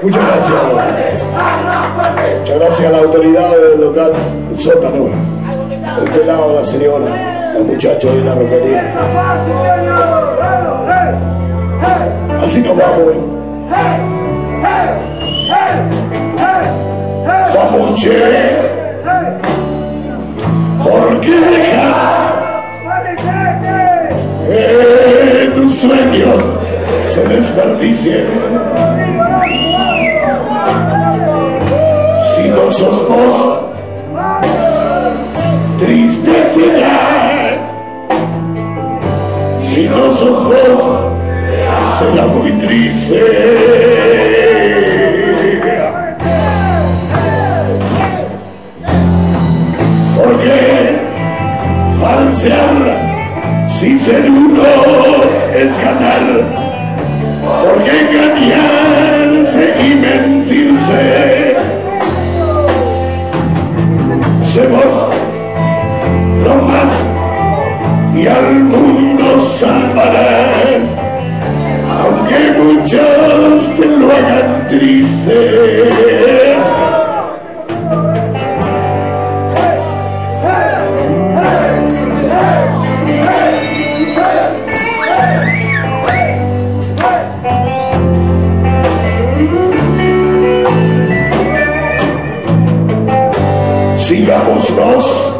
Muchas gracias. Muchas gracias a la autoridad del local del sótano. El pelado, la señora, el muchacho de la ropería. Así nos vamos. Vamos, che. ¿Por se desperdicien? Si no sos vos, tristecidad. Si no sos vos, será muy triste. Porque falsear si ser uno es ganar. Porque engañarse y mentirse. Se vos no más y al mundo salvarás. Aunque muchos te lo hagan triste. Sigámonos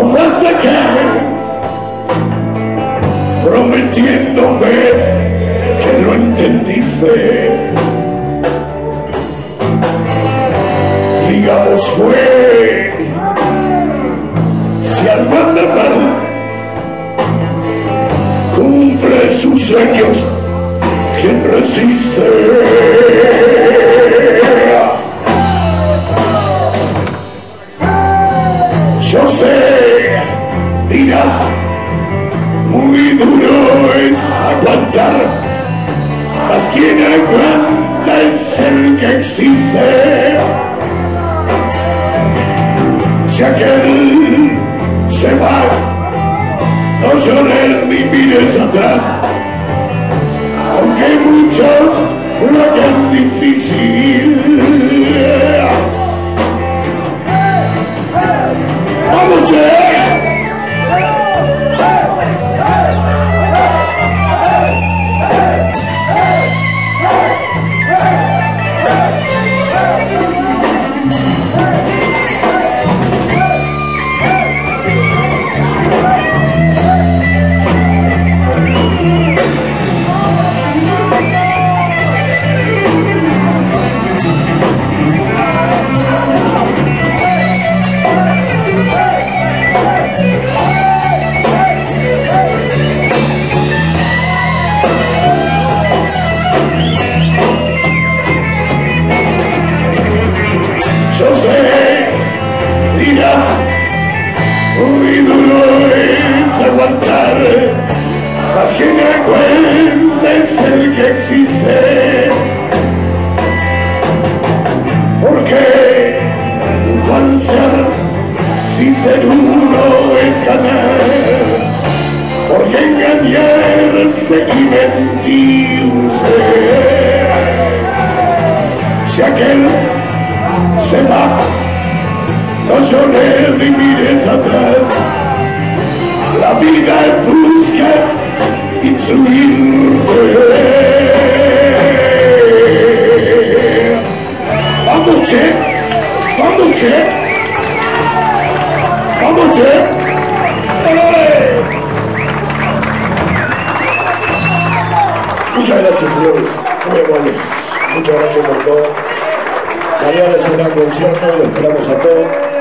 o más acá prometiéndome que lo entendiste. Digamos fue si algo anda mal cumple sus sueños quien resiste muy duro es aguantar, mas quien aguanta es el que existe. Si aquel se va, no llores ni mires atrás, aunque muchos lo hagan difícil. Engañarse y mentirse. Si aquel se va, no llores ni mires atrás. La vida busca instruirte. Vamos, che, vamos, che, vamos, che. Muchas gracias, señores. Muy amables. Muchas gracias por todo. Mañana es un gran concierto, lo esperamos a todos.